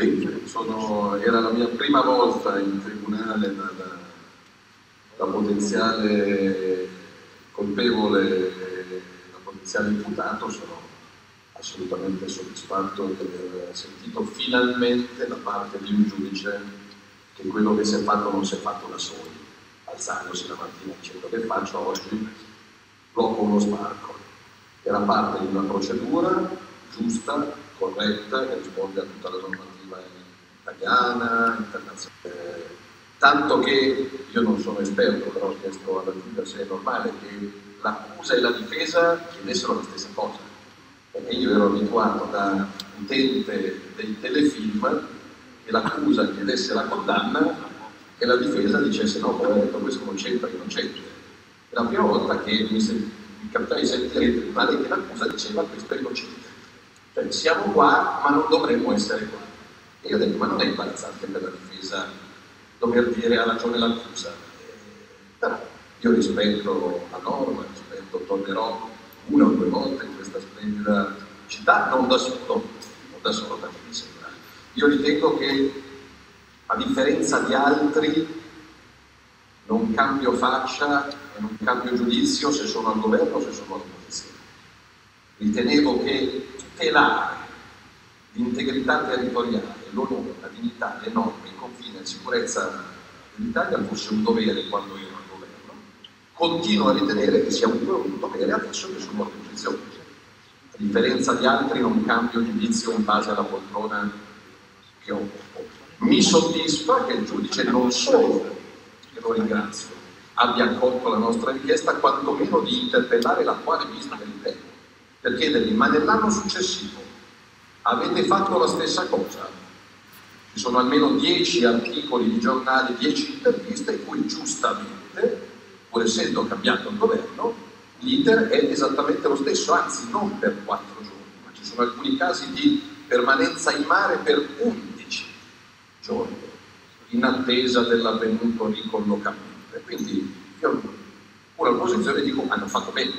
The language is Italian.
Sì, sono, era la mia prima volta in tribunale da, da, da potenziale colpevole, da potenziale imputato, sono assolutamente soddisfatto di aver sentito finalmente da parte di un giudice che quello che si è fatto non si è fatto da soli, alzandosi la mattina dicendo che faccio oggi, blocco uno sbarco. Era parte di una procedura giusta, corretta, che risponde a tutta la normativa italiana, internazionale. Tanto che io non sono esperto, però ho chiesto alla giudia se è normale che l'accusa e la difesa chiedessero la stessa cosa perché io ero abituato da utente dei telefilm che l'accusa chiedesse la condanna e la difesa dicesse no, detto questo non c'entra, che non c'entra. La prima volta che mi, mi capitai di sentire in tribunale che l'accusa diceva questo è innocente. Cioè siamo qua ma non dovremmo essere qua. E io ho detto ma non è imbarazzante per la difesa dover dire ha ragione l'accusa. Però io rispetto la norma, rispetto, tornerò una o due volte in questa splendida città, non da solo, non da solo perché mi sembra. Io ritengo che a differenza di altri non cambio faccia e non cambio giudizio se sono al governo o se sono all'opposizione. Ritenevo che tutelare l'integrità territoriale, l'onore, la dignità, le norme, i confini la sicurezza dell'Italia fosse un dovere quando ero continuo a ritenere che sia un, dovere adesso che sono all'opposizione. A differenza di altri non cambio giudizio in base alla poltrona che ho. Mi soddisfa che il giudice non solo, e lo ringrazio, abbia accolto la nostra richiesta quantomeno di interpellare l'attuale ministro dell'interno per chiedergli ma nell'anno successivo avete fatto la stessa cosa? Ci sono almeno dieci articoli di giornali, dieci interviste in cui giustamente pur essendo cambiato il governo, l'iter è esattamente lo stesso, anzi non per quattro giorni, ma ci sono alcuni casi di permanenza in mare per 11 giorni, in attesa dell'avvenuto ricollocamento. Quindi io, pure all'opposizione, dico hanno fatto bene,